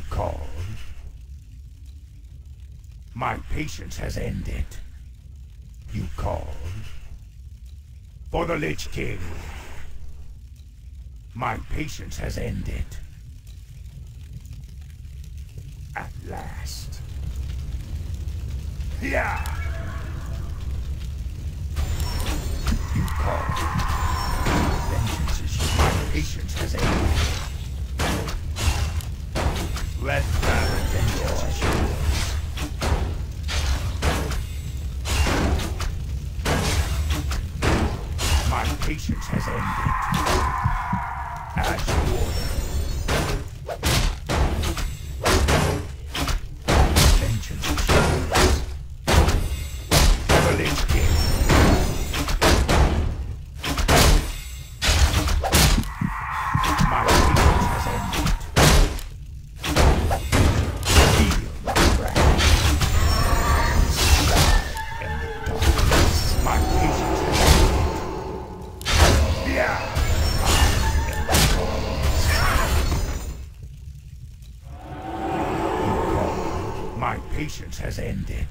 You call. My patience has ended. You called. For the Lich King. My patience has ended. At last. Yeah! You call. Vengeance is. My patience has ended. Let vengeance yours. My patience has ended. As My patience has ended.